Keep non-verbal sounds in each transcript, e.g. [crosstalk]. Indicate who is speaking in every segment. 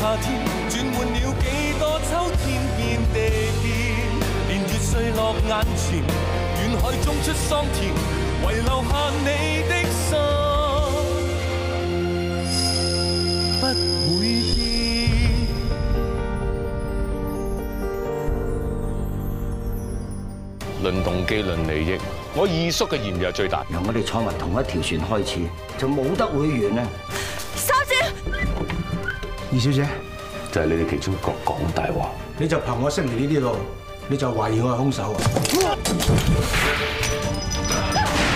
Speaker 1: 夏天，轉換了幾多秋天變地變，年月碎落眼前，遠海中出桑田，遺留下你的心，不會變。
Speaker 2: 論動機、論利益，我二叔嘅嫌疑係最大。
Speaker 3: 由我哋坐埋同一條船開始，就冇得會完啊！
Speaker 4: 二小姐，
Speaker 2: 就係你哋其中一個講大話。
Speaker 4: 你就憑我識嚟呢啲路，你就懷疑我係兇手啊！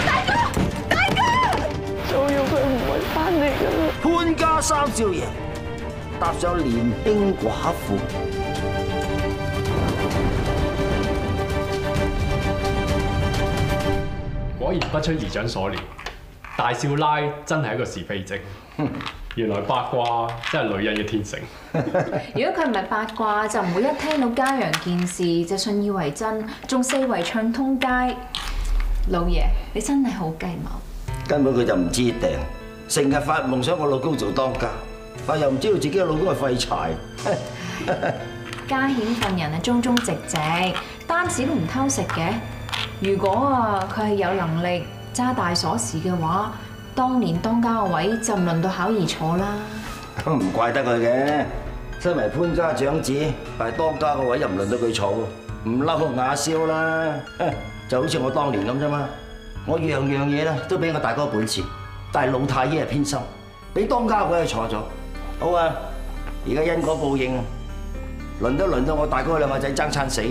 Speaker 5: 大哥，大哥早要佢唔會翻嚟噶啦。
Speaker 3: 潘家三少爺搭上年輕寡婦，
Speaker 6: 果然不出姨丈所料，大少奶真係一個是非精。原來八卦真係女人嘅天性。[laughs]
Speaker 7: 如果佢唔係八卦，就唔會一聽到家陽件事就信以為真，仲四圍唱通街。老爺，你真係好計謀。
Speaker 3: 根本佢就唔知定，成日發夢想我老公做當家，但又唔知道自己嘅老公係廢柴。[laughs]
Speaker 7: 家顯份人係忠忠直直，擔屎都唔偷食嘅。如果啊，佢係有能力揸大鎖匙嘅話，當年當家個位就唔輪到巧兒坐啦。
Speaker 3: 都唔怪得佢嘅，身為潘家長子，但係當家個位又唔輪到佢坐，唔嬲雅燒啦。[laughs] 就好似我當年咁啫嘛，我樣樣嘢咧都俾我大哥本事，但係老太爺係偏心，俾當家個位坐咗。好啊，而家因果報應，輪都輪到我大哥兩個仔爭餐死。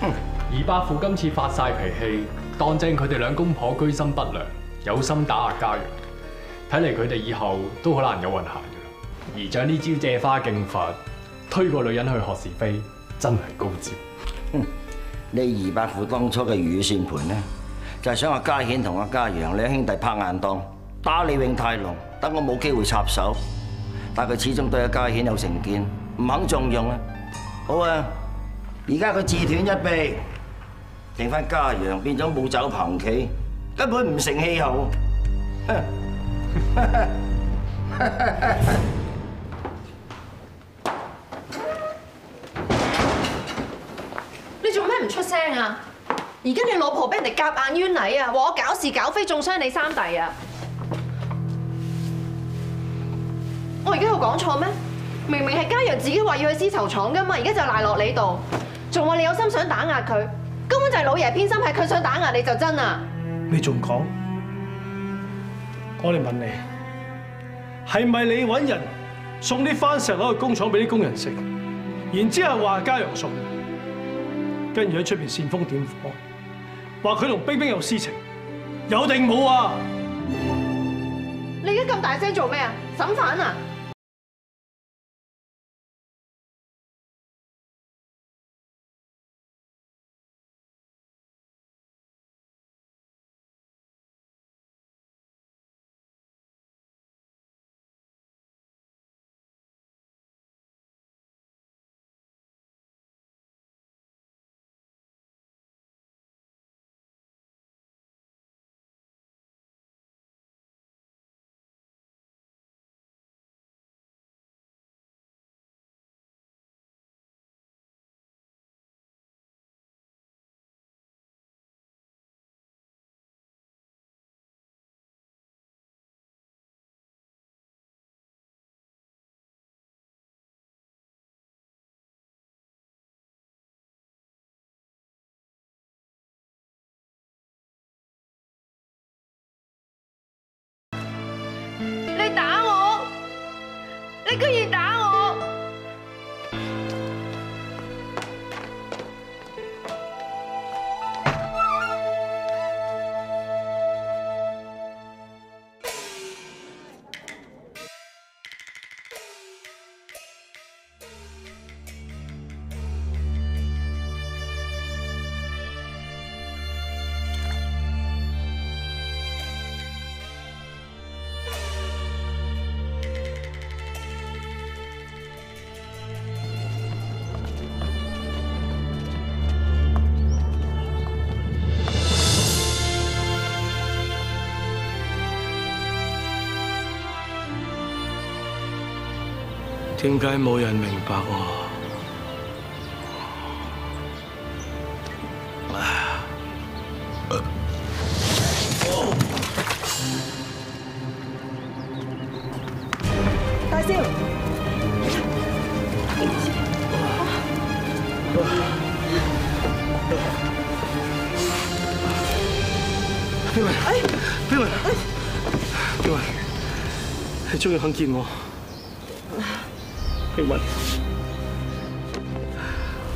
Speaker 6: 二伯父今次發晒脾氣，當正佢哋兩公婆居心不良，有心打壓家陽。睇嚟佢哋以後都好難有運行嘅啦。姨丈呢招借花敬佛，推個女人去學是非，真係高招。
Speaker 3: 你二伯父當初嘅預算盤呢，就係想阿家顯同阿家陽兩兄弟拍硬檔，打李永泰龍，等我冇機會插手。但佢始終對阿家顯有成見，唔肯重用啊。好啊，而家佢自斷一臂，剩翻家陽變咗冇走棚企，根本唔成氣候。[laughs]
Speaker 5: 你做咩唔出聲啊？而家你老婆俾人哋夾硬冤禮啊，話我搞事搞非，中傷你三弟啊！我而家有講錯咩？明明係嘉陽自己話要去絲綢廠噶嘛，而家就賴落你度，仲話你有心想打壓佢，根本就係老爺偏心，係佢想打壓你就真啊！
Speaker 4: 你仲講？我嚟問你，係咪你揾人送啲番石攞去工廠俾啲工人食，然之後話家陽送，跟住喺出邊煽風點火，話佢同冰冰有私情，有定冇啊？
Speaker 5: 你而家咁大聲做咩啊？審犯啊！你居然打我！
Speaker 4: 點解冇人明白我？
Speaker 8: 大少，
Speaker 4: 邊位？邊位？邊位？你終於肯見我，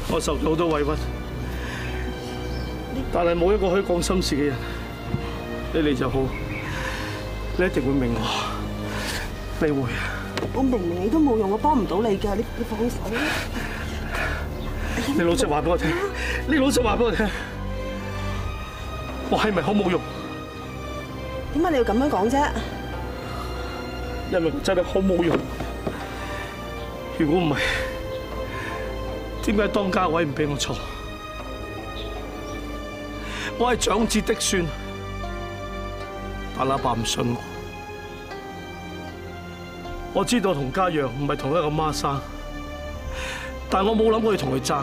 Speaker 4: 我受咗好多委屈，但係冇一個可以講心事嘅人，你嚟就好，你一定會明我，你會。
Speaker 8: 我明明你都冇用，我幫唔到你㗎，你你放手啦。
Speaker 4: 你老實話俾我聽，你老實話俾我聽，我係咪好冇用？
Speaker 8: 點解你要咁樣講啫？
Speaker 4: 因為真係好冇用。如果唔係，點解當家位唔俾我坐？我係長子的孫，但阿爸唔信我。我知道同家陽唔係同一個媽生，但我冇諗過要同佢爭，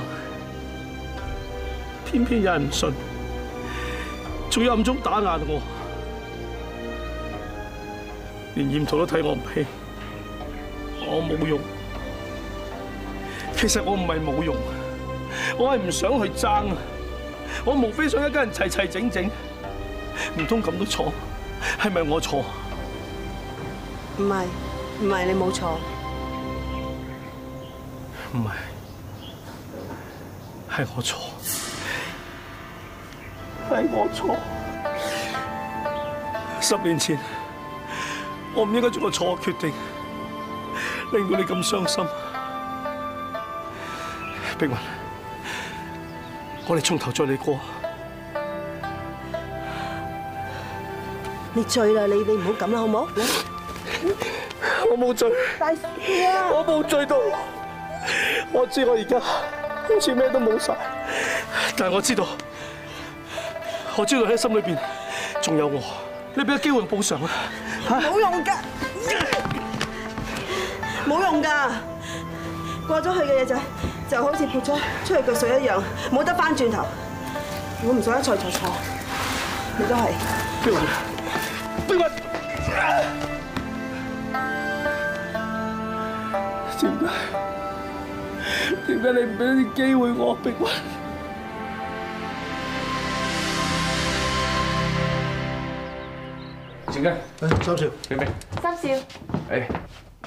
Speaker 4: 偏偏有人唔信，仲要暗中打壓我。連鹽圖都睇我唔起，我冇用。其實我唔係冇用，我係唔想去爭啊！我無非想一家人齊齊整整，唔通咁都錯？係咪我錯？
Speaker 8: 唔係，唔係你冇錯，
Speaker 4: 唔係，係我錯，係我錯。十年前，我唔應該做個錯嘅決定，令到你咁傷心。碧雲，我哋從頭再嚟過。
Speaker 8: 你醉啦，你你唔好咁啦，好唔好？
Speaker 4: 我冇醉，
Speaker 8: 大少啊！
Speaker 4: 我冇醉到。我知我而家好似咩都冇晒，但係我知道，我知道喺心裏邊仲有我。你俾個機會補償啊！
Speaker 8: 冇用㗎，冇用㗎，過咗去嘅嘢就就好似潑咗出去腳水一樣，冇得翻轉頭。我唔想一錯就錯，你都係。
Speaker 4: 碧雲，碧雲，點解？點解你唔俾啲機會我，碧雲？
Speaker 2: 錢根，
Speaker 4: 三少，
Speaker 2: 冰冰，
Speaker 5: 三少，
Speaker 2: 誒，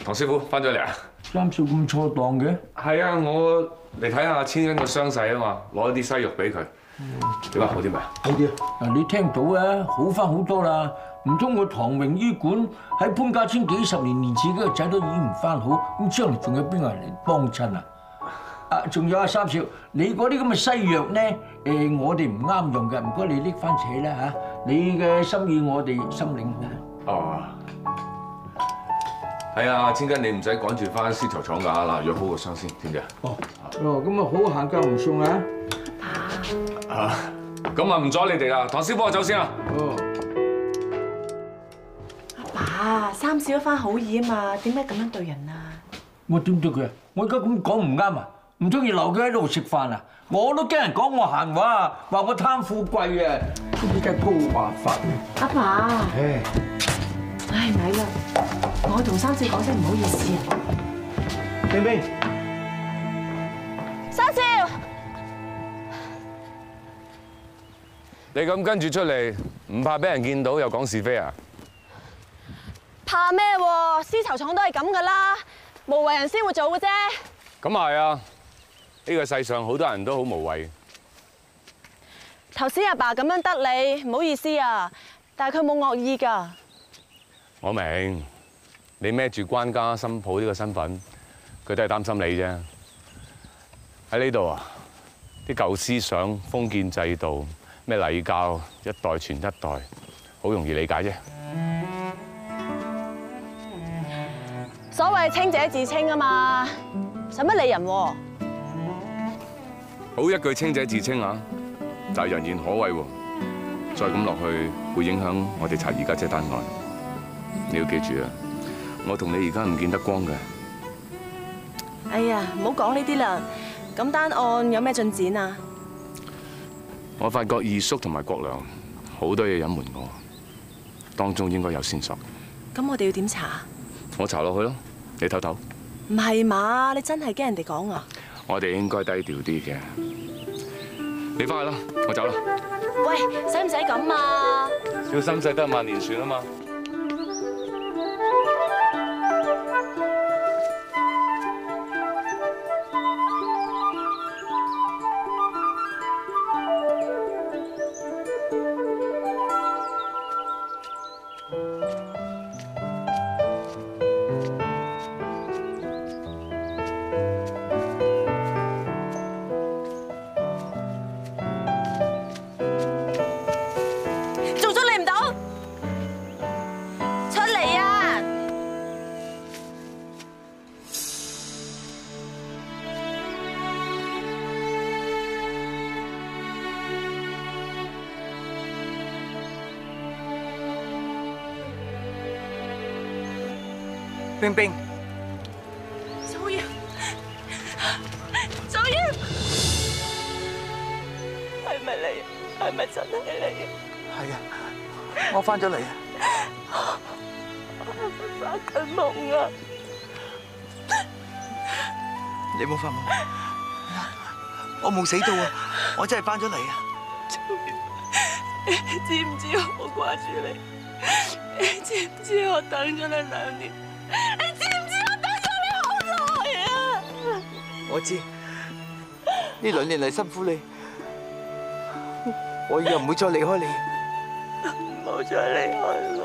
Speaker 2: 唐師傅翻咗嚟啊！
Speaker 9: 三少咁錯檔嘅，
Speaker 2: 係啊，我嚟睇下千根個傷勢啊嘛，攞一啲西藥俾佢。點啊？好啲未啊？
Speaker 9: 好啲啊！嗱，你聽到啊，好翻好多啦。唔通我唐榮醫館喺潘家村幾十年，連自己個仔都醫唔翻好，咁將來仲有邊個人嚟幫襯啊？啊，仲有啊，三少，你嗰啲咁嘅西藥咧，誒，我哋唔啱用嘅，唔該你拎翻扯啦嚇。你嘅心意我哋心領好。
Speaker 2: 哦，係啊，千金你唔使趕住翻絲綢廠㗎嗱，養好個箱先，知唔知啊？
Speaker 9: 哦，哦，咁啊好行家唔送啊。
Speaker 2: 啊，咁啊唔阻你哋啦，唐師傅我走先啦。
Speaker 9: 哦。
Speaker 10: 爸，三少一番好意啊嘛，點解咁樣對人啊？
Speaker 9: 我點對佢啊？我而家咁講唔啱啊！唔中意留佢喺度食飯啊！我都驚人講我閒話，話我貪富貴啊！呢啲真係高華法啊！
Speaker 10: 阿爸，
Speaker 9: 唉，
Speaker 10: 唉咪啦，我同三少講聲唔好意思啊。
Speaker 4: 冰冰，
Speaker 10: 三少，
Speaker 2: 你咁跟住出嚟，唔怕俾人見到又講是非啊？
Speaker 10: 怕咩喎？絲綢廠都係咁噶啦，無為人先會做嘅啫。
Speaker 2: 咁係啊，呢個世上好多人都好無謂。
Speaker 10: 頭先阿爸咁樣得你，唔好意思啊，但係佢冇惡意㗎。
Speaker 2: 我明，你孭住關家新抱呢個身份，佢都係擔心你啫。喺呢度啊，啲舊思想、封建制度、咩禮教，一代傳一代，好容易理解啫。
Speaker 10: 所謂清者自清啊嘛，使乜理人喎？
Speaker 2: 好一句清者自清啊，就係人言可畏喎。再咁落去會影響我哋查而家姐單案。你要記住啊，我同你而家唔見得光嘅，
Speaker 10: 哎呀，唔好講呢啲啦。咁單案有咩進展啊？
Speaker 2: 我發覺二叔同埋國良好多嘢隱瞞我，當中應該有線索。
Speaker 10: 咁我哋要點查？
Speaker 2: 我查落去咯，你唞唞。
Speaker 10: 唔係嘛？你真係驚人哋講啊？
Speaker 2: 我哋應該低調啲嘅。你翻去啦，我走啦。
Speaker 10: 喂，使唔使咁啊？
Speaker 2: 小心駛得萬年船啊嘛！
Speaker 11: 冰冰，
Speaker 10: 祖堯，祖堯，係咪你？係咪真係你？
Speaker 11: 係啊，我翻咗嚟啊！
Speaker 10: 發緊夢啊！
Speaker 11: 你冇發夢，我冇死到啊！我真係翻咗嚟啊！
Speaker 10: 你知唔知我掛住你？你知唔知我等咗你兩年？我
Speaker 11: 知呢兩年嚟辛苦你，我以後唔會再離開你。
Speaker 10: 唔好再離開我。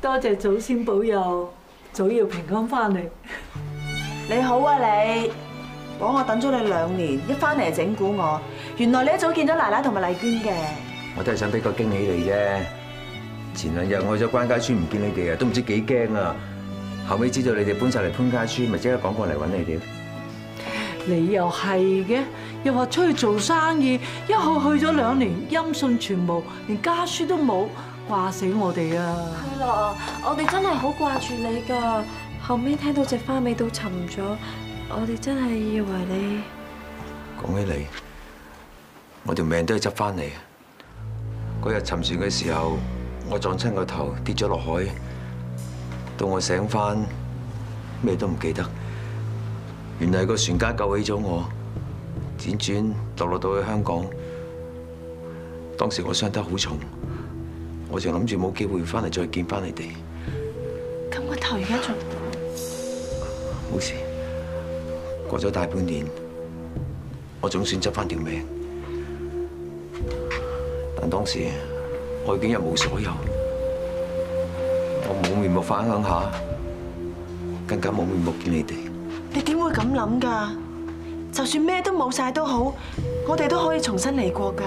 Speaker 12: 多謝祖先保佑，早要平安翻嚟。
Speaker 8: 你好啊你，講我等咗你兩年，一翻嚟就整蠱我。原來你一早見咗奶奶同埋麗娟嘅。
Speaker 13: 我都係想俾個驚喜你啫。前兩日我去咗關家村唔見你哋啊，都唔知幾驚啊。後尾知道你哋搬晒嚟潘家村，咪即刻趕過嚟揾你哋。
Speaker 12: 你又係嘅，又話出去做生意，一去去咗兩年，音訊全無，連家書都冇，掛死我哋啊！
Speaker 7: 係咯，我哋真係好掛住你㗎。後尾聽到隻花尾都沉咗，我哋真係以為你
Speaker 13: 講起你，我條命都係執翻嚟。嗰日沉船嘅時候，我撞親個頭跌咗落海，到我醒翻，咩都唔記得。原來個船家救起咗我，輾轉落落到去香港。當時我傷得好重，我仲諗住冇機會翻嚟再見翻你哋。
Speaker 7: 咁個頭而家仲
Speaker 13: 冇事，過咗大半年，我總算執翻條命。但當時我已經一無所有，我冇面目翻鄉下，更加冇面目見你哋。
Speaker 8: 你點會咁諗㗎？就算咩都冇晒都好，我哋都可以重新嚟過㗎。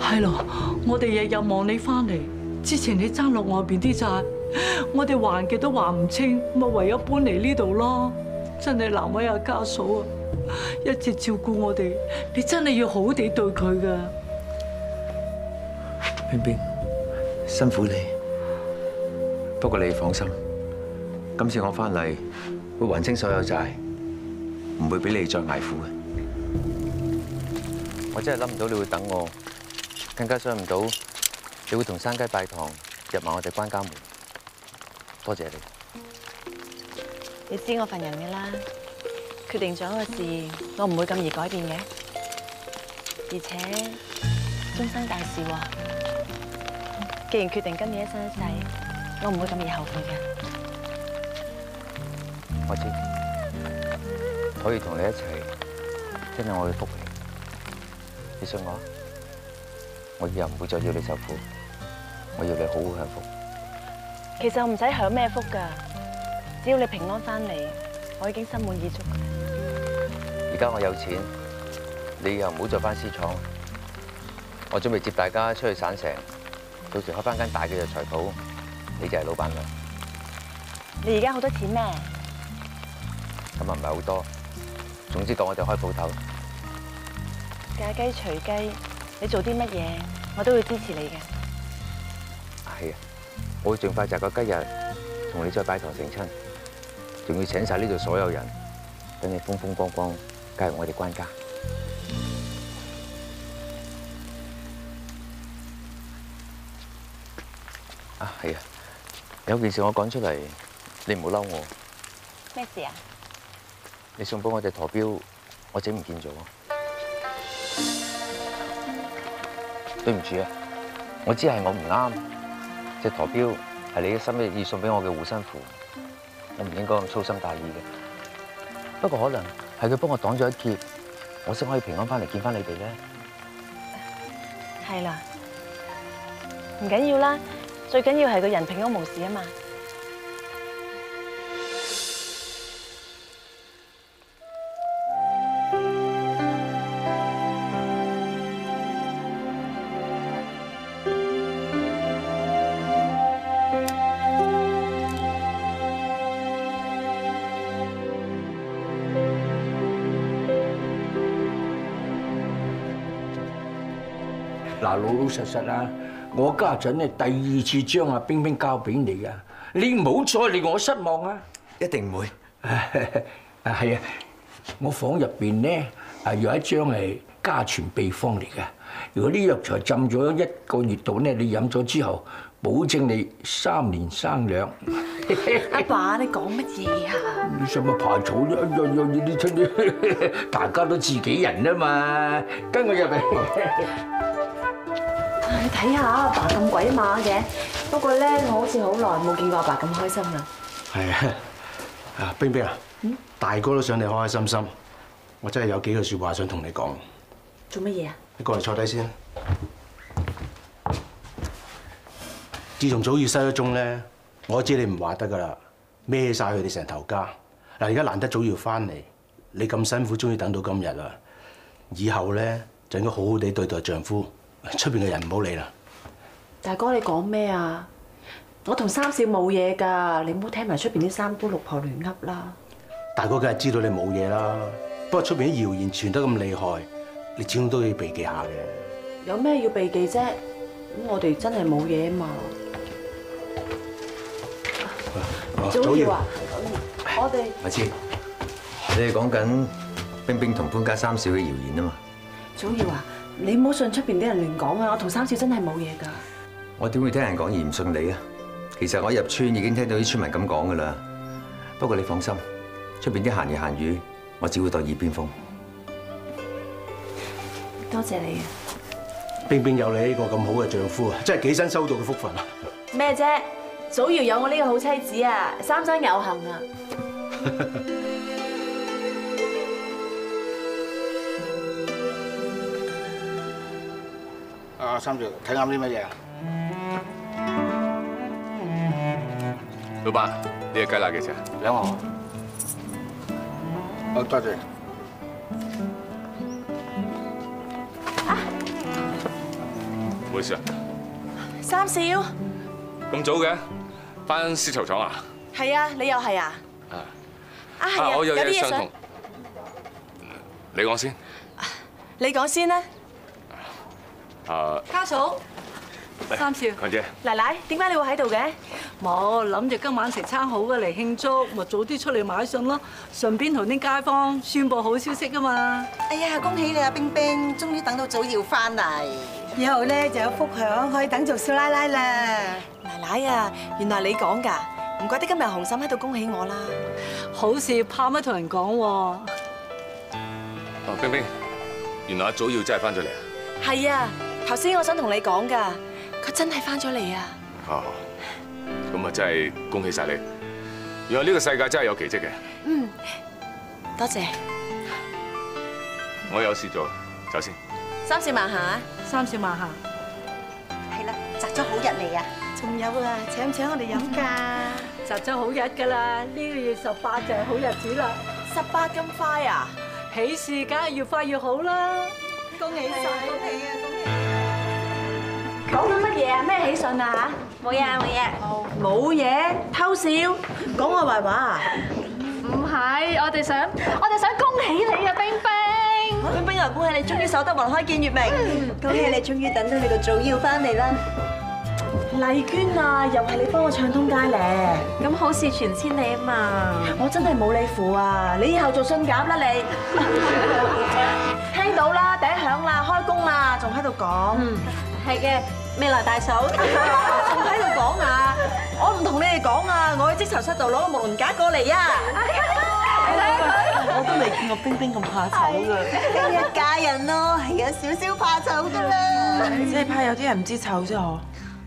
Speaker 12: 係咯，我哋日日望你翻嚟，之前你爭落外邊啲債，我哋還嘅都還唔清，咪唯有搬嚟呢度咯。真係難為阿家嫂啊，一直照顧我哋，你真係要好好地對佢㗎。
Speaker 13: 冰冰，辛苦你。不過你放心，今次我翻嚟會還清所有債，唔會俾你再捱苦嘅。我真係諗唔到你會等我，更加想唔到你會同山雞拜堂入埋我哋關家門。多謝你。
Speaker 10: 你知我份人嘅啦，決定咗嘅事，我唔會咁易改變嘅。而且終生大事喎，既然決定跟你一生一世，我唔會咁易後悔嘅。
Speaker 13: 我知，可以同你一齊，真係我嘅福氣。你信我，我以後唔會再要你受苦，我要你好好享福。
Speaker 10: 其實我唔使享咩福㗎，只要你平安翻嚟，我已經心滿意足。
Speaker 13: 而家我有錢，你以後唔好再翻私廠。我準備接大家出去散城，到時開翻間大嘅藥材鋪，你就係老闆娘。
Speaker 10: 你而家好多錢咩？
Speaker 13: 咁啊唔係好多，總之當我哋開鋪頭。
Speaker 10: 嫁雞隨雞，你做啲乜嘢，我都會支持你嘅。
Speaker 13: 係啊，我會盡快擇個吉日同你再拜堂成親，仲要請晒呢度所有人，等你風風光光加入我哋關家。係啊，有件事我講出嚟，你唔好嬲我。
Speaker 10: 咩事啊？
Speaker 13: 你送俾我隻陀錶，我整唔見咗。對唔住啊，我知係我唔啱。隻陀錶係你一心一意送俾我嘅護身符，我唔應該咁粗心大意嘅。不過可能係佢幫我擋咗一劫，我先可以平安翻嚟見翻你哋咧。
Speaker 10: 係啦，唔緊要啦，最緊要係個人平安無事啊嘛。
Speaker 9: 嗱，老老實實啦，我家陣咧第二次將阿冰冰交俾你啊，你唔好再令我失望啊！
Speaker 11: 一定唔會。
Speaker 9: 啊 [laughs] 係啊，我房入邊咧啊有一張係家傳秘方嚟嘅，如果啲藥材浸咗一個月度咧，你飲咗之後，保證你三年生兩。[laughs]
Speaker 10: 阿爸，你講乜嘢啊？
Speaker 9: 你使乜排草啫？哎呀呀！你大家都自己人啊嘛，跟我入嚟。
Speaker 10: 你睇下阿爸咁鬼馬嘅，不過咧我好似好耐冇見過阿爸咁開心啦。
Speaker 14: 係啊，啊冰冰啊，大哥都想你開開心心，我真係有幾句説話想同你講。
Speaker 10: 做乜嘢啊？
Speaker 14: 你過嚟坐低先。自從祖義失咗蹤咧，我知你唔話得噶啦，孭晒佢哋成頭家。嗱，而家難得祖義翻嚟，你咁辛苦，終於等到今日啦。以後咧就應該好好地對待丈夫，出邊嘅人唔好理啦。
Speaker 10: 大哥你講咩啊？我同三少冇嘢㗎，你唔好聽埋出邊啲三姑六婆亂噏啦。
Speaker 14: 大哥梗係知道你冇嘢啦，不過出邊啲謠言傳得咁厲害，你始終都要避忌下嘅。
Speaker 10: 有咩要避忌啫？咁我哋真係冇嘢啊嘛。祖耀啊，我哋
Speaker 13: 咪知，你哋講緊冰冰同潘家三少嘅謠言啊嘛。
Speaker 10: 祖耀啊，你唔好信出邊啲人亂講啊！我同三少真係冇嘢㗎。
Speaker 13: 我點會聽人講而唔信你啊？其實我入村已經聽到啲村民咁講噶啦。不過你放心，出邊啲閒言閒語，我只會當耳邊風。
Speaker 10: 多謝你啊！
Speaker 14: 冰冰有你呢個咁好嘅丈夫啊，真係幾身收到嘅福分啊！
Speaker 10: 咩啫？祖瑶有我呢個好妻子啊，三生有幸啊！[laughs]
Speaker 14: 三少睇啱啲乜嘢啊？
Speaker 2: 老闆，呢隻雞乸幾錢啊？
Speaker 14: 兩毫。好，多謝。
Speaker 2: 唔好意思啊，
Speaker 10: 三少，
Speaker 2: 咁早嘅，翻絲綢廠啊？
Speaker 10: 係啊，你又係啊？
Speaker 2: 啊，
Speaker 10: 啊係啊，
Speaker 2: 我有
Speaker 10: 啲嘢想
Speaker 2: 嘢想同你講先。
Speaker 10: 你講先啦。
Speaker 2: 啊，
Speaker 12: 家嫂，三少，
Speaker 2: 強姐，
Speaker 10: 奶奶，點解你會喺度嘅？
Speaker 12: 冇諗住今晚食餐好嘅嚟慶祝，咪早啲出嚟買餸咯，順便同啲街坊宣佈好消息啊嘛！
Speaker 15: 哎呀，恭喜你啊，冰冰，終於等到祖耀翻嚟，以後咧就有福享，可以等做少奶奶啦。
Speaker 10: 奶奶啊，原來你講㗎，唔怪得今日紅嬸喺度恭喜我啦。
Speaker 12: 好事怕乜同人講喎？
Speaker 2: 哦，冰冰，原來阿祖耀真係翻咗嚟啊！
Speaker 10: 係啊，頭先我想同你講㗎，佢真係翻咗嚟啊！
Speaker 2: 哦，咁啊真係恭喜晒你！原來呢個世界真係有奇蹟嘅。
Speaker 10: 嗯，多謝。
Speaker 2: 我有事做，走先。
Speaker 10: 三少萬下，
Speaker 12: 三少萬下。
Speaker 15: 係啦，擇咗好日嚟啊！仲有啊，請唔請我哋飲㗎？[laughs]
Speaker 12: 擇咗好日㗎啦，呢個月十八就係好日子啦。
Speaker 10: 十八咁快啊！
Speaker 12: 喜事梗係越快越好啦！
Speaker 15: 恭喜晒，恭喜啊！
Speaker 10: 講緊乜嘢啊？咩喜訊啊嚇？冇嘢啊，冇嘢。冇嘢，偷笑，講我壞話啊？
Speaker 5: 唔係，我哋想，我哋想恭喜你啊，冰冰！
Speaker 15: 冰冰啊，恭喜你終於守得雲開見月明，恭喜你終於等到你個祖耀翻嚟啦！
Speaker 10: 唔
Speaker 8: 麗娟啊，又係你幫我唱通街咧。
Speaker 10: 咁好事傳千里啊嘛！
Speaker 8: 我真係冇你符啊！你以後做信鴿啦你。[laughs] 聽到啦，第一響啦，開工啦，仲喺度講。
Speaker 10: 嗯，係嘅，未來大嫂。
Speaker 8: 仲喺度講啊！我唔同你哋講啊！我去職籌室度攞個木輪架過嚟啊！
Speaker 11: 我都未見過冰冰咁怕醜㗎。
Speaker 15: 今日嫁人咯，係有少少怕醜㗎啦。
Speaker 8: 即係怕有啲人唔知醜啫嗬。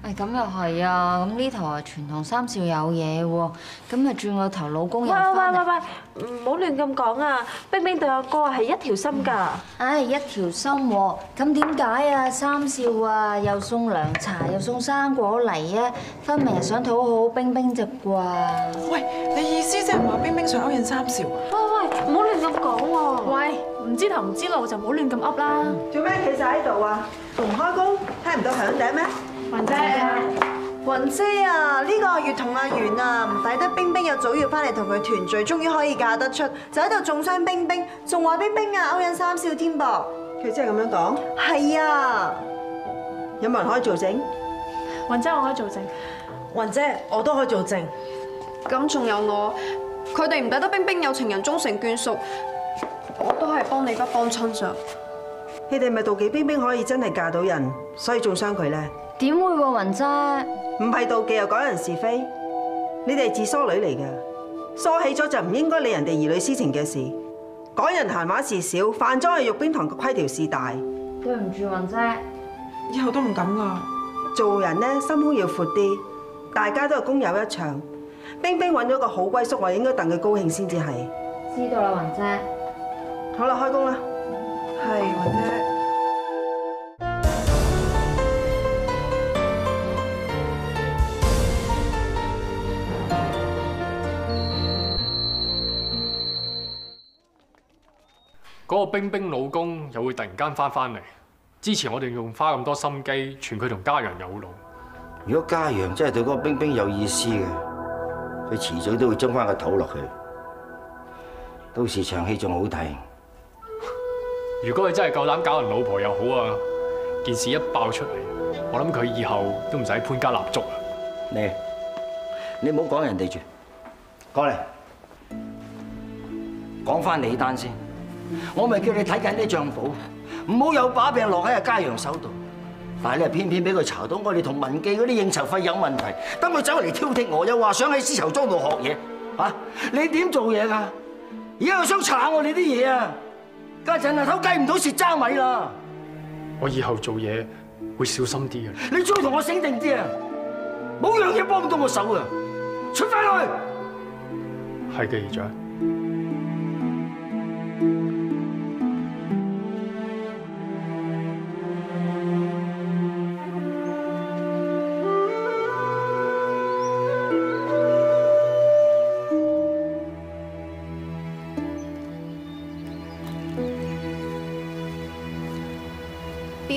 Speaker 16: 誒咁又係啊！咁呢頭啊傳同三少有嘢喎，咁啊轉個頭老公又
Speaker 10: 喂喂。喂喂，唔好亂咁講啊！冰冰對阿哥係一條心㗎。
Speaker 16: 唉，一條心喎，咁點解啊？三少啊，又送涼茶，又送生果嚟啊，分明係想討好冰冰啫啩？
Speaker 17: 喂，你意思即係話冰冰想勾引三少？
Speaker 10: 喂喂，唔好亂咁講喎。
Speaker 18: 喂，唔知頭唔知路就唔好亂咁噏啦。
Speaker 8: 做咩企晒喺度啊？仲唔開工？聽唔到響笛咩？
Speaker 18: 雲姐，
Speaker 8: 雲姐啊，呢個月同阿元啊，唔抵得冰冰又早要翻嚟同佢團聚，終於可以嫁得出，就喺度中傷冰冰，仲話冰冰啊勾引三少添噃。佢真係咁樣講？係啊。有冇人可以做證？
Speaker 18: 雲姐我可以做證。
Speaker 8: 雲姐，我都可以做證。
Speaker 5: 咁仲有我，佢哋唔抵得冰冰有情人終成眷屬，我都係幫你不幫親上。
Speaker 8: 你哋咪妒忌冰冰可以真係嫁到人，所以中傷佢咧？
Speaker 16: 點會喎，雲姐？
Speaker 8: 唔係妒忌又講人是非，你哋自梳女嚟嘅，梳起咗就唔應該理人哋兒女私情嘅事。講人閒話事少，犯咗係玉冰堂嘅規條事大。
Speaker 16: 對唔住，雲姐。
Speaker 8: 以後都唔敢噶。做人呢，心胸要闊啲，大家都係公友一場。冰冰揾咗個好歸宿，我應該等佢高興先至係。
Speaker 16: 知道啦，雲姐。
Speaker 8: 好啦，開工啦。係，雲姐。
Speaker 6: 個冰冰老公又會突然間翻返嚟。之前我哋用花咁多心機，傳佢同嘉陽有路。
Speaker 3: 如果嘉陽真係對嗰個冰冰有意思嘅，佢遲早都會將翻個肚落去，到時場戲仲好睇。
Speaker 6: 如果佢真係夠膽搞人老婆又好啊，件事一爆出嚟，我諗佢以後都唔使潘家立足啊！
Speaker 3: 你你唔好講人哋住，過嚟講翻你單先。我咪叫你睇緊啲帳簿，唔好有把柄落喺阿嘉陽手度。但係你係偏偏俾佢查到我哋同文記嗰啲應酬費有問題，等佢走嚟挑剔我，又話想喺丝绸莊度學嘢，嚇你點做嘢㗎？而家又想查我哋啲嘢啊！家陣啊，偷計唔到蝕渣米啦！
Speaker 6: 我以後做嘢會小心啲嘅。
Speaker 3: 你最同我醒定啲啊！冇樣嘢幫到我手啊！出翻去！
Speaker 6: 係嘅，姨丈。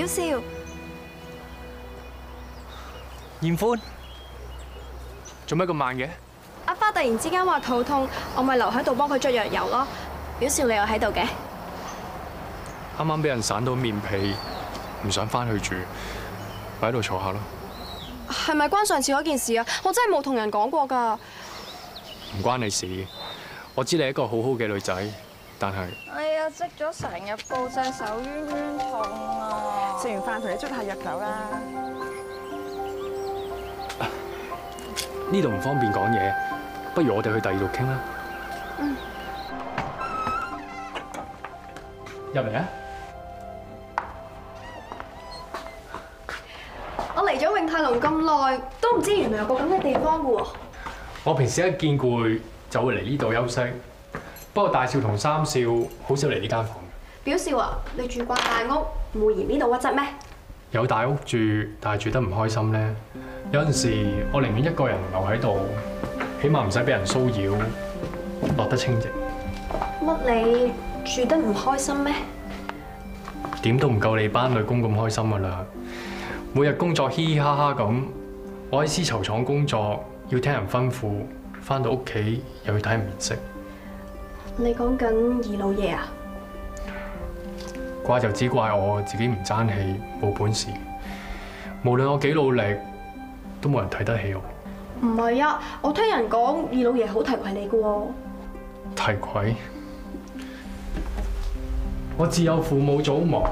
Speaker 5: 表少，
Speaker 6: 艷歡，做咩咁慢嘅？
Speaker 5: 阿花突然之間話肚痛，我咪留喺度幫佢捽藥油咯。表示你又喺度嘅，
Speaker 6: 啱啱俾人散到面皮，唔想翻去住，咪喺度坐下咯。
Speaker 5: 係咪關上次嗰件事啊？我真係冇同人講過㗎。
Speaker 6: 唔關你事，我知你係一個好好嘅女仔，但係
Speaker 16: 哎呀，積咗成日布，隻手冤冤痛啊！
Speaker 17: 食完飯同你捽下藥酒啦。
Speaker 6: 呢度唔方便講嘢，不如我哋去第二度傾啦。
Speaker 5: 嗯。
Speaker 6: 入嚟啊！
Speaker 5: 我嚟咗永泰隆咁耐，都唔知原來有個咁嘅地方㗎喎。
Speaker 6: 我平時一見攰就會嚟呢度休息，不過大少同三少好少嚟呢間房。
Speaker 5: 表少啊，你住慣大屋，唔會嫌呢度屈質咩？
Speaker 6: 有大屋住，但係住得唔開心咧。有陣時我寧願一個人留喺度，起碼唔使俾人騷擾，落得清靜。
Speaker 5: 乜你住得唔開心咩？
Speaker 6: 點都唔夠你班女工咁開心噶啦！每日工作嘻嘻哈哈咁，我喺絲綢廠工作要聽人吩咐，翻到屋企又要睇人面色。
Speaker 5: 你講緊二老爺啊？
Speaker 6: 怪就只怪我自己唔爭氣，冇本事。無論我幾努力，都冇人睇得起我。
Speaker 18: 唔係啊，我聽人講二老爺好提攜你噶喎。
Speaker 6: 提攜，我自幼父母早亡，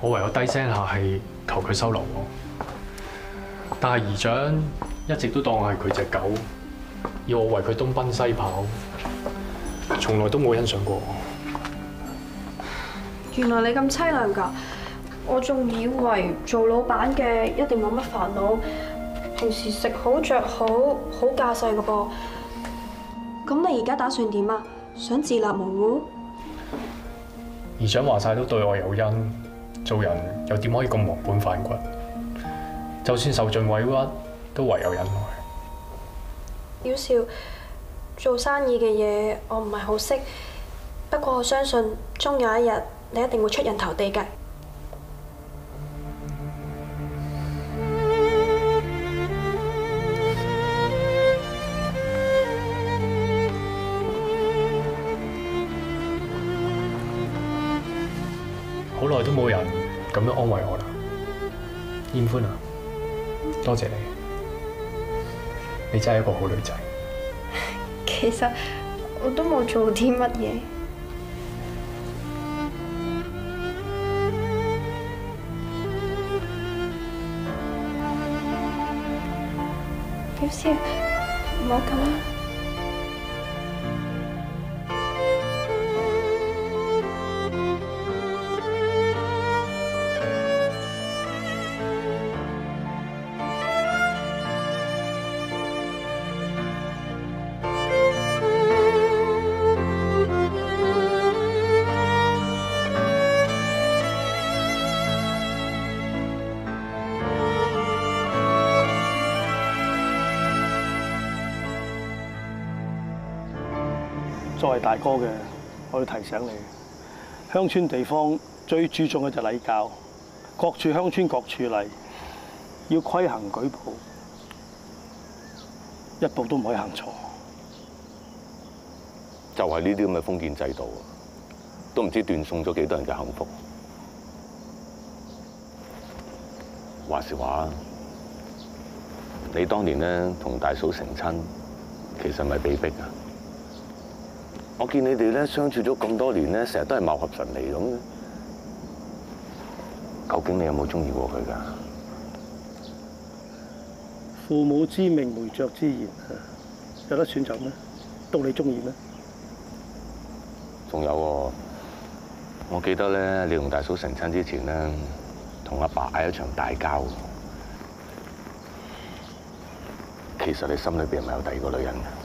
Speaker 6: 我唯有低聲下氣求佢收留我。但係姨丈一直都當我係佢只狗，要我為佢東奔西跑，從來都冇欣賞過我。
Speaker 18: 原來你咁凄涼㗎，我仲以為做老闆嘅一定冇乜煩惱，平時食好着好，好架勢嘅噃。咁你而家打算點啊？想自立門戶？
Speaker 6: 姨丈話晒都對我有恩，做人又點可以咁忘本反骨？就算受盡委屈，都唯有忍耐。
Speaker 18: 妖少，做生意嘅嘢我唔係好識，不過我相信終有一日你一定會出人頭地㗎。
Speaker 6: 好耐都冇人咁樣安慰我啦，燕歡啊，多謝你，你真係一個好女仔。
Speaker 18: 其實我都冇做啲乜嘢。妖少，唔好咁啦。
Speaker 4: 作為大哥嘅，我要提醒你，鄉村地方最注重嘅就禮教，各處鄉村各處例，要規行矩步，一步都唔可以行錯。
Speaker 2: 就係呢啲咁嘅封建制度，都唔知斷送咗幾多人嘅幸福。話時話，你當年咧同大嫂成親，其實咪被逼啊？我見你哋咧相處咗咁多年咧，成日都係貌合神離咁。究竟你有冇中意過佢㗎？
Speaker 4: 父母之命，媒妁之言，有得選擇咩？到你中意咩？
Speaker 2: 仲有喎，我記得咧，你同大嫂成親之前咧，同阿爸嗌一場大交。其實你心裏邊係咪有第二個女人嘅？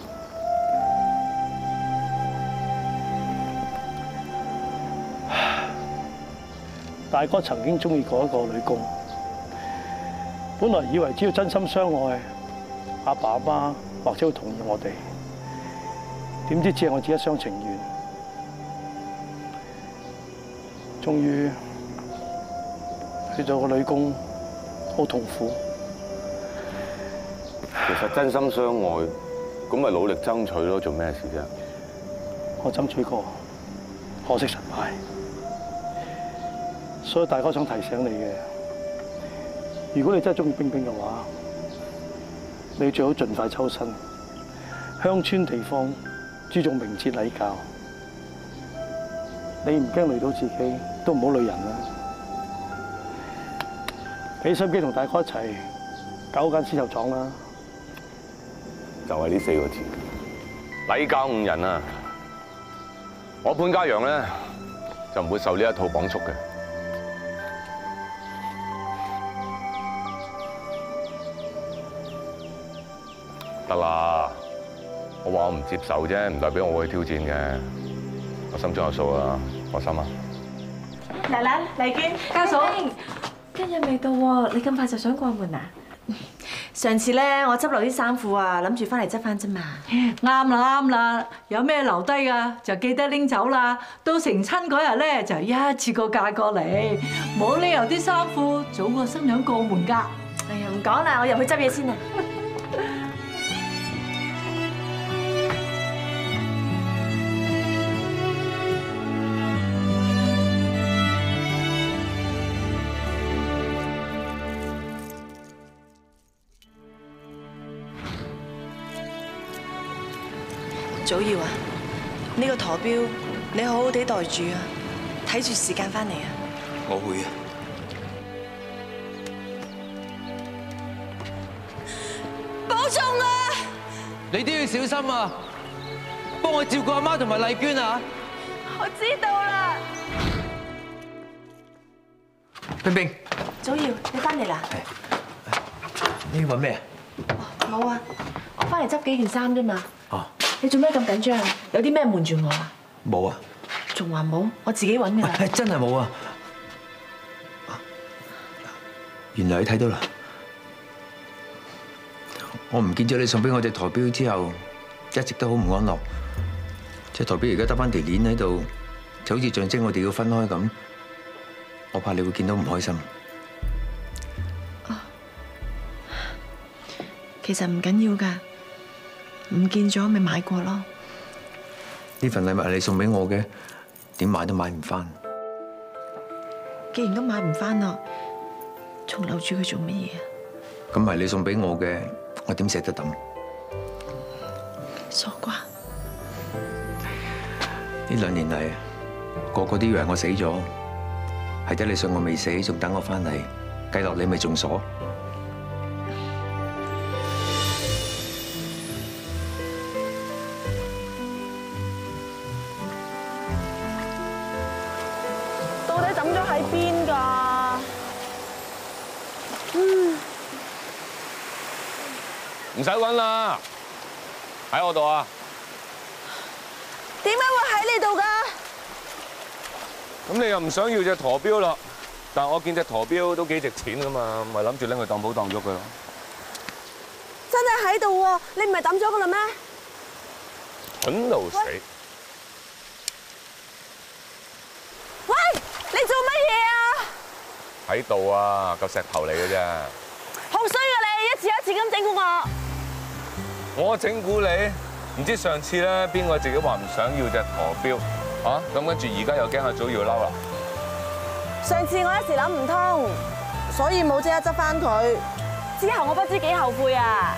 Speaker 4: 大哥曾經中意過一個女工，本來以為只要真心相愛，阿爸阿媽或者會同意我哋，點知只係我自己一廂情願。終於去咗個女工，好痛苦。
Speaker 2: 其實真心相愛，咁咪努力爭取咯，做咩事啫？
Speaker 4: 我爭取過，可惜失敗。所以大哥想提醒你嘅，如果你真係中意冰冰嘅話，你最好盡快抽身。鄉村地方注重名節禮教，你唔驚累到自己，都唔好累人啦。俾心機同大哥一齊搞間絲綢廠啦。
Speaker 2: 就係呢四個字，禮教誤人啊！我潘家陽咧就唔會受呢一套綁束嘅。我唔接受啫，唔代表我會挑戰嘅。我心中有數啊，放心啊。
Speaker 17: 奶奶、麗娟、家嫂，今日未到喎，你咁快就想過門啊？[laughs]
Speaker 10: 上次咧，我執落啲衫褲啊，諗住翻嚟執翻啫嘛。
Speaker 12: 啱啦啱啦，有咩留低噶就記得拎走啦。到成親嗰日咧，就一次過嫁過嚟，冇理由啲衫褲早過新娘過門㗎。
Speaker 10: 哎呀，唔講啦，我入去執嘢先啊。[laughs] 祖耀啊，呢個陀標你好好地袋住啊，睇住時間翻嚟啊！
Speaker 13: 我會啊。
Speaker 10: 保重啊！
Speaker 11: 你都要小心啊！幫我照顧阿媽同埋麗娟啊！
Speaker 10: 我知道啦。
Speaker 11: 冰冰，
Speaker 10: 祖耀，你翻嚟啦？
Speaker 11: 你要揾咩啊？
Speaker 10: 冇啊，我翻嚟執幾件衫啫嘛。
Speaker 11: 哦。
Speaker 10: 你做咩咁緊張？有啲咩瞞住我啊？
Speaker 11: 冇啊。
Speaker 10: 仲話冇？我自己揾㗎啦。
Speaker 11: 真係冇啊！
Speaker 13: 原來你睇到啦。我唔見咗你送俾我隻台錶之後，一直都好唔安樂。隻台錶而家得翻條鏈喺度，就好似象徵我哋要分開咁。我怕你會見到唔開心。
Speaker 10: 其實唔緊要㗎，唔見咗咪買過咯。
Speaker 13: 呢份禮物係你送俾我嘅，點買都買唔翻。
Speaker 10: 既然都買唔翻啦，仲留住佢做乜嘢啊？
Speaker 13: 咁係你送俾我嘅，我點捨得抌？
Speaker 10: 傻瓜！
Speaker 13: 呢兩年嚟，個個都以為我死咗，係得你信我未死，仲等我翻嚟，計落你咪仲傻。
Speaker 2: 唔使揾啦，喺我度啊！
Speaker 10: 點解會喺呢度㗎？
Speaker 2: 咁你又唔想要只陀錶咯？但係我見只陀錶都幾值錢噶嘛，咪諗住拎去當寶當咗佢咯。
Speaker 10: 真係喺度喎！你唔係抌咗㗎啦咩？
Speaker 2: 蠢到死！
Speaker 10: 喂，你做乜嘢啊？
Speaker 2: 喺度啊，嚿石頭嚟嘅啫。
Speaker 10: 好衰啊你！一次一次咁整蠱我。
Speaker 2: 我整蠱你，唔知上次咧邊個自己話唔想要隻陀錶啊？咁跟住而家又驚阿祖要嬲啦。
Speaker 10: 上次我一時諗唔通，所以冇即刻執翻佢。之後我不知幾後悔啊！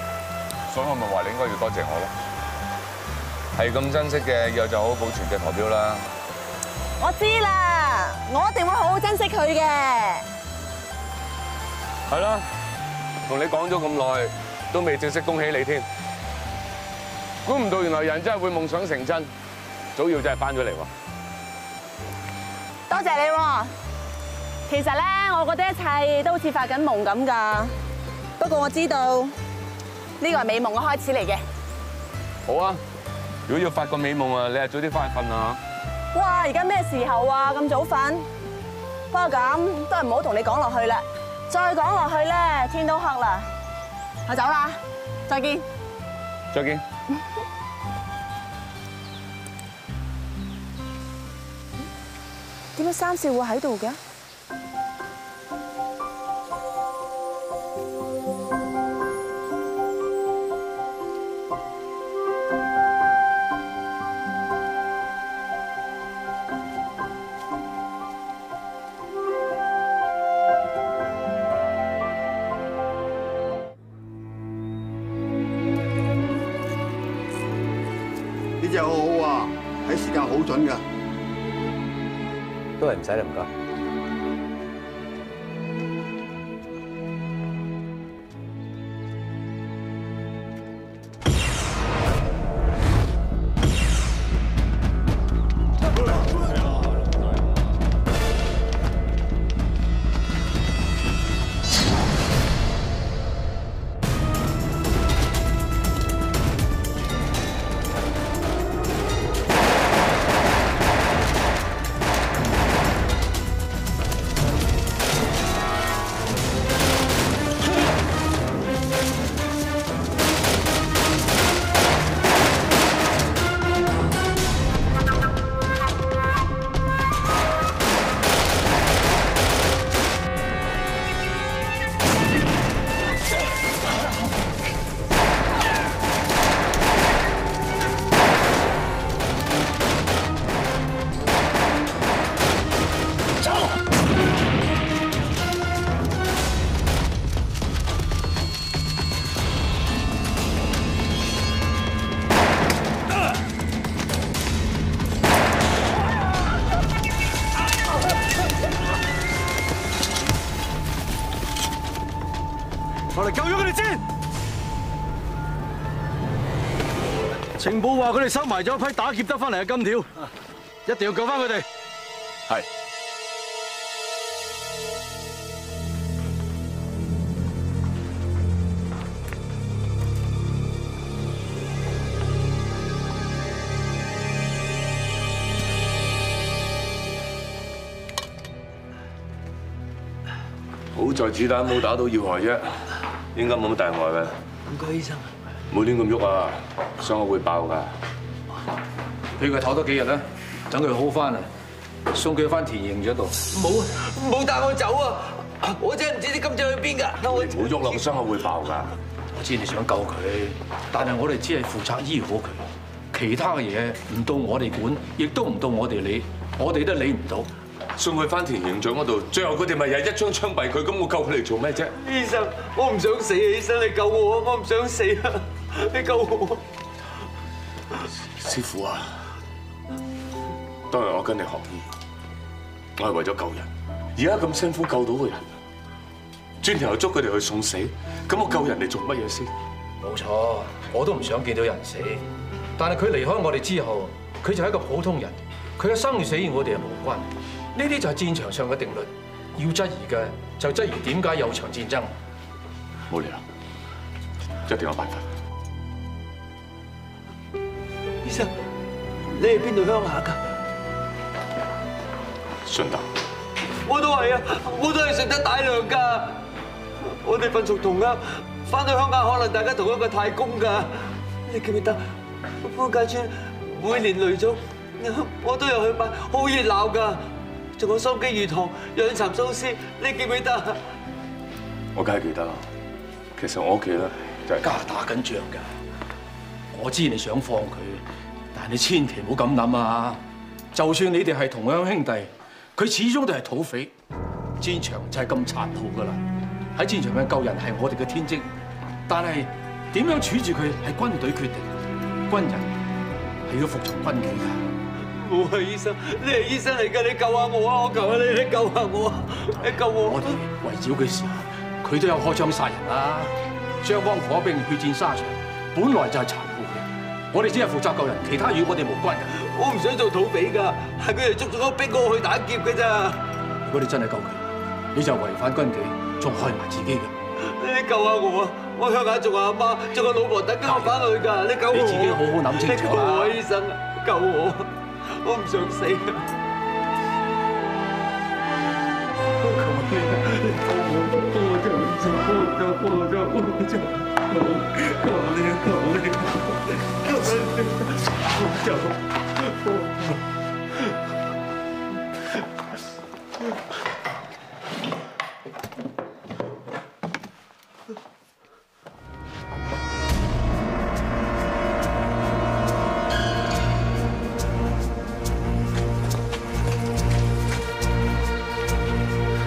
Speaker 2: 所以我咪話你應該要多謝我咯。係咁珍惜嘅，以後就好好保存隻陀錶啦。
Speaker 10: 我知啦，我一定會好好珍惜佢嘅。
Speaker 2: 係啦，同你講咗咁耐，都未正式恭喜你添。估唔到原來人真係會夢想成真，早要真係翻咗嚟喎。
Speaker 10: 多謝你喎。其實咧，我覺得一切都好似發緊夢咁㗎。不過我知道呢個係美夢嘅開始嚟嘅。
Speaker 2: 好啊，如果要發個美夢啊，你係早啲翻去瞓啦
Speaker 10: 哇！而家咩時候啊？咁早瞓？不過咁都係唔好同你講落去啦。再講落去咧，天都黑啦。我走啦，再見。
Speaker 2: 再見。
Speaker 10: 點解三少会喺度嘅？
Speaker 13: 唔使啦，唔該。
Speaker 19: 話佢哋收埋咗一批打劫得翻嚟嘅金條，一定要救翻佢哋。
Speaker 2: 係。好在子彈冇打到要害啫，應該冇乜大礙嘅。
Speaker 11: 唔該，醫生。
Speaker 2: 唔好亂咁喐啊，傷口會爆㗎。
Speaker 9: 俾佢唞多幾日啦，等佢好翻啊，送佢翻田營嗰度。
Speaker 11: 冇啊，冇帶我走啊！我真係唔知啲金仔去邊㗎。
Speaker 2: 唔好喐落，個傷口會爆㗎。
Speaker 9: 我知你想救佢，但係我哋只係負責醫好佢，其他嘅嘢唔到我哋管，亦都唔到我哋理，我哋都理唔到。
Speaker 2: 送佢翻田營長嗰度，最後佢哋咪又一槍槍斃佢，咁我救佢嚟做咩啫？
Speaker 11: 醫生，我唔想死啊！醫生，你救我啊！我唔想死啊！你救我！
Speaker 2: 師傅啊，當日我跟你學醫，我係為咗救人。而家咁辛苦救到個人，轉頭又捉佢哋去送死，咁我救人嚟做乜嘢先？
Speaker 9: 冇錯，我都唔想見到人死。但係佢離開我哋之後，佢就係一個普通人，佢嘅生與死與我哋係無關。呢啲就係戰場上嘅定律。要質疑嘅就質疑點解有場戰爭。
Speaker 2: 冇理由，一定有辦法。
Speaker 11: 生，你係邊度鄉下㗎？
Speaker 2: 順德。
Speaker 11: 我都係啊，我都係順德大良㗎。我哋份屬同啊，翻到鄉下可能大家同一個太公㗎。你記唔記得富界村每年雷祖，我都有去拜，好熱鬧㗎。仲有桑基魚塘、養蠶蘇絲，你記唔記得？
Speaker 2: 我梗係記得啦。其實我屋企咧就係
Speaker 9: 家打緊仗㗎。我知你想放佢，但你千祈唔好咁諗啊！就算你哋係同鄉兄弟，佢始終都係土匪。戰場就係咁殘酷㗎啦。喺戰場嘅救人係我哋嘅天職，但係點樣處置佢係軍隊決定。軍人係要服從軍紀㗎。
Speaker 11: 我係醫生，你係醫生嚟㗎，你救下我啊！我求下你，你救下我啊！你救我！
Speaker 9: 我哋圍剿嘅時候，佢都有開槍殺人啦。雙方火並血戰沙場，本來就係殘酷嘅。我哋只係負責救人，其他與我哋無關㗎。
Speaker 11: 我唔想做土匪㗎，係佢哋捉咗我逼我去打劫㗎咋。
Speaker 9: 如果你真係救佢，你就違反軍紀，仲害埋自己嘅。
Speaker 11: 你救下我啊！我鄉下仲有阿媽，仲有老婆等緊我翻去㗎。你救我！
Speaker 9: 你自己好好諗清楚啦。
Speaker 11: 救我，醫生，救我！我唔想死啊！我求你啊！你救我！我真係唔想，我真係，我真係，我真係，求你啊！求你啊！求你啊！我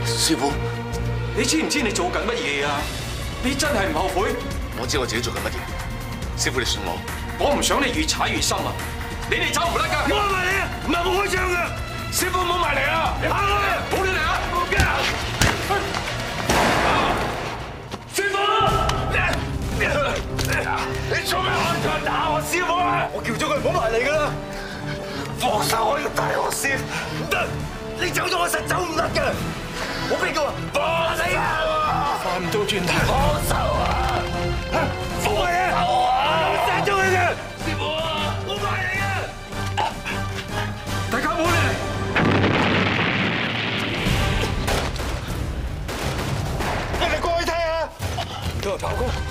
Speaker 2: 師傅，
Speaker 9: 你知唔知你做緊乜嘢啊？你真係唔後悔？
Speaker 2: 我知我自己做緊乜嘢。師傅，你信我。
Speaker 9: 我唔想你越踩越深啊！你哋走唔甩㗎。
Speaker 19: 我埋你啊！唔係我開槍㗎。
Speaker 9: 師傅唔好埋嚟啊！你行開啊！唔好亂嚟啊！我驚啊！
Speaker 19: 師傅，你做咩開槍打我師傅啊？我叫咗佢唔好埋嚟㗎啦。放手！我要帶我師。唔得，你走咗我實走唔甩㗎。我邊個？放你啊！
Speaker 9: 翻唔到轉頭。
Speaker 19: 放手啊！
Speaker 9: 都係炮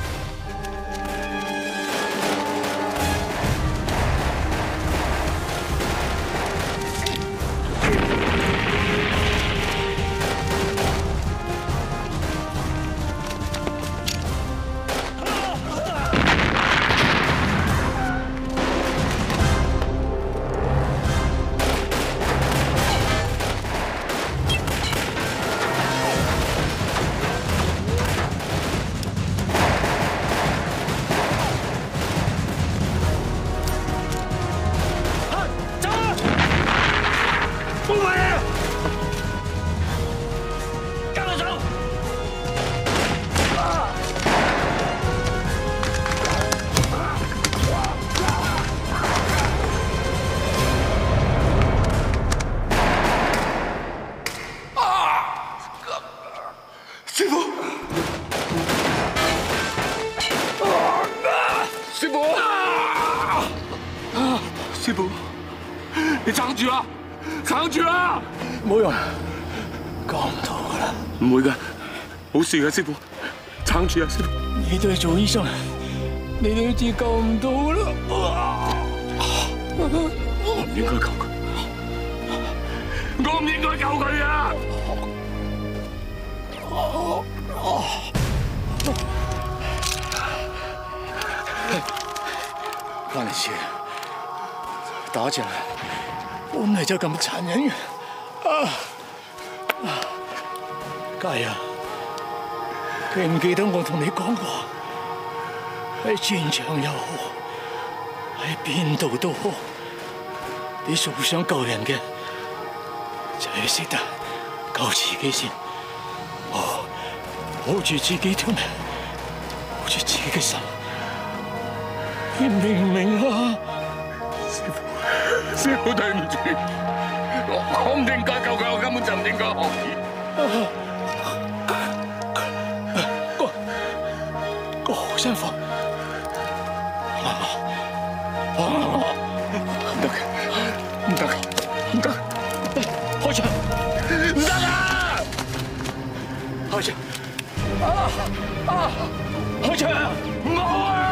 Speaker 2: 事嘅，師傅，撐住啊，師傅。
Speaker 9: 你都係做醫生，你都知救唔到啦。
Speaker 2: 我唔應該救佢，我唔應該救佢啊！
Speaker 9: 關你事，打仗本嚟就咁殘忍嘅。啊！嘉啊，記唔記得我同你講過，喺戰場又好，喺邊度都好，你仲想救人嘅，就要識得救自己先。哦，保住自己條命，保住自己嘅心。你明唔明啊？
Speaker 2: 師傅，師傅對唔住，我我唔應該救佢，我根本就唔應該學啊
Speaker 9: 啊，開槍，
Speaker 2: 唔好！啊！